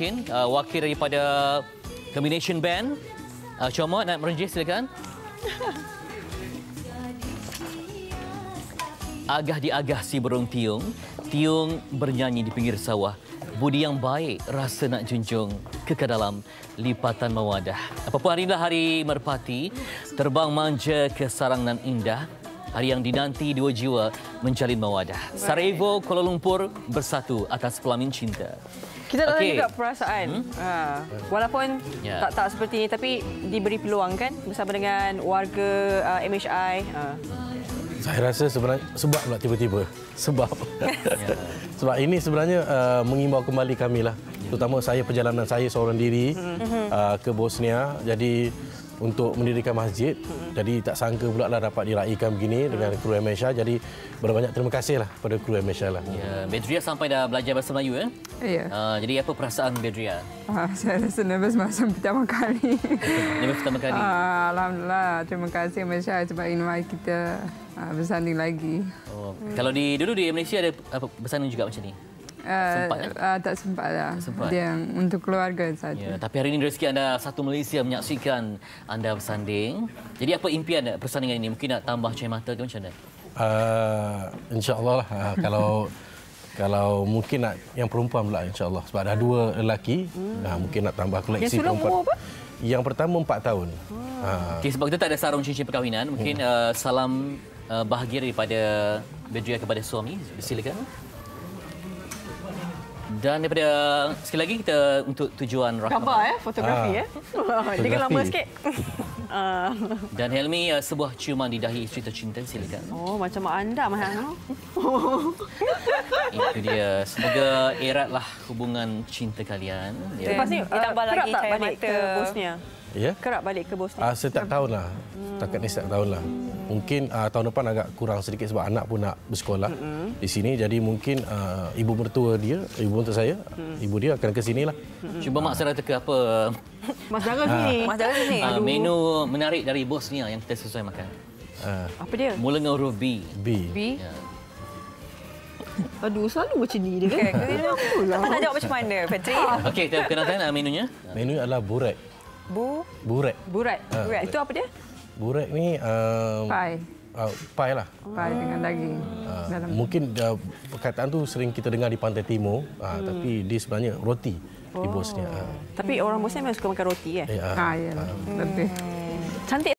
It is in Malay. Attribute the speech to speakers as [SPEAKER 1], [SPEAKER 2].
[SPEAKER 1] mungkin uh, wakil daripada combination band. Uh, Comot nak merenjih silakan. Agah di agah si burung tiung, tiung bernyanyi di pinggir sawah. Budi yang baik, rasa nak junjung ke dalam lipatan mawadah. Apapun hari inilah hari merpati, terbang manja ke sarang nan indah. Hari yang dinanti dua jiwa menjalin mawadah. Sarajevo, Kuala Lumpur bersatu atas pelamin cinta.
[SPEAKER 2] Kita nak
[SPEAKER 1] Okey.
[SPEAKER 2] okay. juga perasaan. Hmm? Ha. Walaupun
[SPEAKER 1] Ya.
[SPEAKER 2] tak tak seperti ini tapi diberi peluang kan bersama dengan warga uh, MHI. Ha.
[SPEAKER 3] Saya rasa sebenarnya sebab pula tiba-tiba. Sebab. sebab ini sebenarnya uh, mengimbau kembali kami lah. Terutama saya perjalanan saya seorang diri uh, ke Bosnia. Jadi untuk mendirikan masjid. Jadi tak sangka pula lah dapat diraikan begini dengan kru MSA. Jadi berbanyak terima kasih lah pada kru MSA lah.
[SPEAKER 1] Ya, Bedria sampai dah belajar bahasa Melayu ya.
[SPEAKER 4] Ya.
[SPEAKER 1] Uh, jadi apa perasaan Bedria?
[SPEAKER 4] Ah, saya rasa nervous macam pertama kali.
[SPEAKER 1] Ini pertama kali.
[SPEAKER 4] Ah, Alhamdulillah. Terima kasih Malaysia sebab invite kita ah, bersanding lagi.
[SPEAKER 1] Oh, Kalau di dulu di Malaysia ada apa bersanding juga macam ni. Sempat, eh?
[SPEAKER 4] ah, tak sempat lah.
[SPEAKER 1] sempat.
[SPEAKER 4] Dia untuk keluarga saja.
[SPEAKER 1] Ya, tapi hari ini rezeki anda satu Malaysia menyaksikan anda bersanding. Jadi apa impian anda persandingan ini? Mungkin nak tambah cahaya mata ke macam mana?
[SPEAKER 3] Uh, InsyaAllah lah. Uh, kalau kalau mungkin nak yang perempuan pula insyaAllah. Sebab ada dua lelaki. Uh, mungkin nak tambah koleksi
[SPEAKER 2] Yang
[SPEAKER 3] perempuan.
[SPEAKER 2] umur apa?
[SPEAKER 3] Yang pertama empat tahun. Uh,
[SPEAKER 1] Okey, sebab kita tak ada sarung cincin perkahwinan, mungkin uh, salam uh, bahagia daripada Bedria kepada suami. Silakan. Dan daripada sekali lagi kita untuk tujuan
[SPEAKER 2] Gambar
[SPEAKER 1] rahmat.
[SPEAKER 2] eh, fotografi
[SPEAKER 3] Ah.
[SPEAKER 2] eh. Dia kan lama
[SPEAKER 3] Fotografi.
[SPEAKER 2] sikit. Ah.
[SPEAKER 1] Dan Helmi uh, sebuah ciuman di dahi isteri tercinta silakan.
[SPEAKER 2] oh, macam mak anda mahal.
[SPEAKER 1] Itu dia. Semoga eratlah hubungan cinta kalian. Ya.
[SPEAKER 2] Lepas ni
[SPEAKER 5] ditambah
[SPEAKER 2] uh,
[SPEAKER 5] lagi
[SPEAKER 2] tak
[SPEAKER 5] cahaya
[SPEAKER 2] balik
[SPEAKER 5] mata.
[SPEAKER 2] ke Bosnia?
[SPEAKER 3] Ya.
[SPEAKER 2] Kerap balik ke Bosnia?
[SPEAKER 3] Uh, setiap tahun lah. Takat ni setiap tahun lah. Mungkin uh, tahun depan agak kurang sedikit sebab anak pun nak bersekolah di sini. Jadi mungkin uh, ibu mertua dia, ibu mertua saya, ibu dia akan ke sini lah.
[SPEAKER 1] Cuba mak saya teka apa
[SPEAKER 2] Mas Dara sini.
[SPEAKER 5] Mas Dara sini.
[SPEAKER 1] uh, menu menarik dari Bosnia yang kita sesuai makan.
[SPEAKER 3] Uh,
[SPEAKER 2] Apa dia?
[SPEAKER 1] Mula dengan huruf B.
[SPEAKER 3] B.
[SPEAKER 2] B.
[SPEAKER 1] Ya.
[SPEAKER 2] Aduh, selalu macam ni dia kan.
[SPEAKER 5] Tak nak jawab macam mana, Petri?
[SPEAKER 1] Okey, kita kenalkan uh, menunya.
[SPEAKER 3] Menu adalah burek.
[SPEAKER 5] Bu,
[SPEAKER 3] Burek.
[SPEAKER 2] Burat.
[SPEAKER 3] Ah.
[SPEAKER 2] Burat. Itu apa dia?
[SPEAKER 3] Burek ni um,
[SPEAKER 4] Pai.
[SPEAKER 3] uh, pai lah.
[SPEAKER 4] Pai dengan daging.
[SPEAKER 3] Uh,
[SPEAKER 4] Dalam.
[SPEAKER 3] mungkin uh, perkataan tu sering kita dengar di pantai timur, uh, tapi dia sebenarnya roti di Bosnia. Uh,
[SPEAKER 2] Tapi orang Bosnia memang suka makan roti eh.
[SPEAKER 3] eh, uh,
[SPEAKER 4] Ah, ya. Lebih.
[SPEAKER 2] Cantik